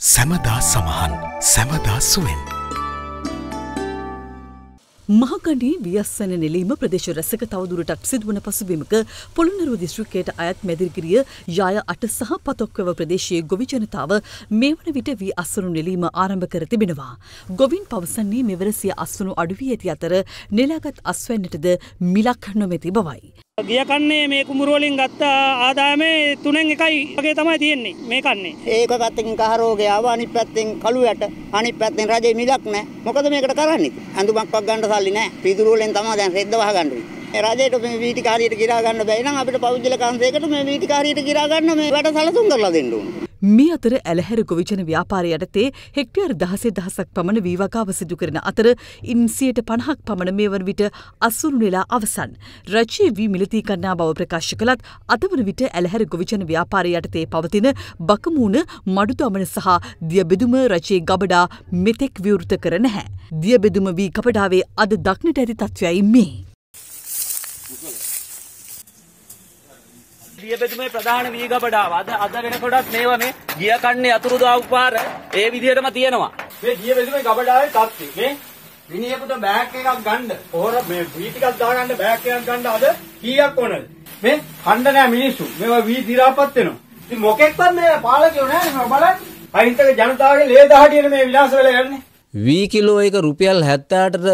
සැමදා සමහන් සැමදා සුවෙන්. මහගනී වියස්සන නෙලීම ප්‍රදේශ රැසක තවදුරටත් සිදුවන පසුබිමක පොළොන්නරුව දිස්ත්‍රික්කයට අයත් මැදිරිගිරිය යාය අට සහ පතොක්වව ප්‍රදේශයේ ගොවි ජනතාව මේ වන විට වී අස්වනු නෙලීම ආරම්භ කර තිබෙනවා. ගොවින් පවසන්නේ මෙවර සිය අස්වනු අඩුවී ඇති අතර නෙලාගත් අස්වැන්නටද මිලක් නොමැති බවයි. ගිය කන්නේ මේ කුමරුවලින් ගත්ත ආදායමේ තුනෙන් එකයි වගේ තමයි තියෙන්නේ මේ කන්නේ. ඒක පැත්තකින් කහරෝගේ ආව අනිත් පැත්තෙන් කළු යට අනිත් පැත්තෙන් රජේ මිලක් නැහැ. මොකද මේකට කරන්නේ? ඇඳුමක්වත් ගන්න සල්ලි නැහැ. පිදුරු වලින් තමයි දැන් රෙද්ද වහගන්න වෙන්නේ. රජයට මේ වීටික හරියට ගිරා ගන්න බැයි නම් අපිට පෞද්ගල කාන්සයකට මේ වීටික හරියට ගිරා ගන්න මේ වැඩ සැලසුම් කරලා දෙන්න ඕනේ. මේ අතර ඇලහැර ගොවිජන ව්‍යාපාරය යටතේ හෙක්ටර් දහසේ දහසක් පමණ වීවකාව සිදු කරන අතර ඉන්සියට පණහක් පමණ මේ වන විට අසුරු වෙලා අවසන්. රජයේ වී මිලදී කන්නා බව ප්‍රකාශ කළත් අදවන විට ඇලහැර ගොවිජන ව්‍යාපාරය යටතේ පවතින බකමූුණ මඩුදමන සහ දියබෙදුම රජයේ ගබඩා මෙතෙක් විවෘත කර නැහැ. දියබෙදුම වී කපඩාවේ අද දක්නට ඇති තත්ත්වයයි මේ. දියබෙදුමේ ප්‍රධාන වී ගබඩාව. අද අද වෙනකොටත් මේවා මේ ගිය කන්නේ අතුරුදාව් පාර ඒ විදිහටම තියෙනවා. මේ දියබෙදුමේ ගබඩාවේ තත්ති මේ මිනිහෙකුට බෑග් එකක් ගන්න පොහොර මේ වී ටිකක් දාගන්න බෑග් එකක් ගන්න අද කීයක් ඕනද? මේ ඛණ්ඩ නෑ මිනිස්සු. මේවා වී දිරාපත් වෙනවා. ඉතින් මොකෙක්වත් මේ පාලකයෝ නෑ මේ බලන්න. අහිංසක ජනතාවගේ ලේ දහඩියනේ මේ විලාස වෙලා යන්නේ. වී කිලෝ එක රුපියල් 70ට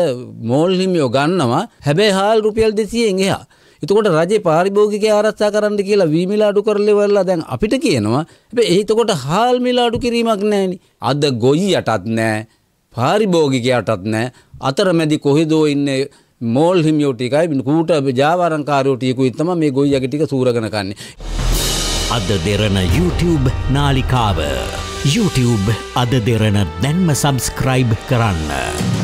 මෝල් හිමියෝ ගන්නවා. හැබැයි හාල් රුපියල් 200න් එහා එතකොට රජේ පාරිභෝගිකය ආරක්ෂා කරන්න කියලා වී මිල අඩු කරලෙවලා දැන් අපිට කියනවා හැබැයි එතකොට හාල් මිල අඩු කිරීමක් නැහෙනි. අද ගොයියටත් නැහැ පාරිභෝගිකයටත් නැහැ. අතරමැදි කොහෙදෝ ඉන්නේ මෝල් හිමියෝ ටිකයි කූට ජාවාරංකාරයෝ ටිකුයි තමයි මේ ගොයියගේ ටික සූරගෙන කන්නේ අද දෙරන YouTube නාලිකාව. YouTube අද දෙරන දැන්ම සබස්ක්‍රයිබ් කරන්න.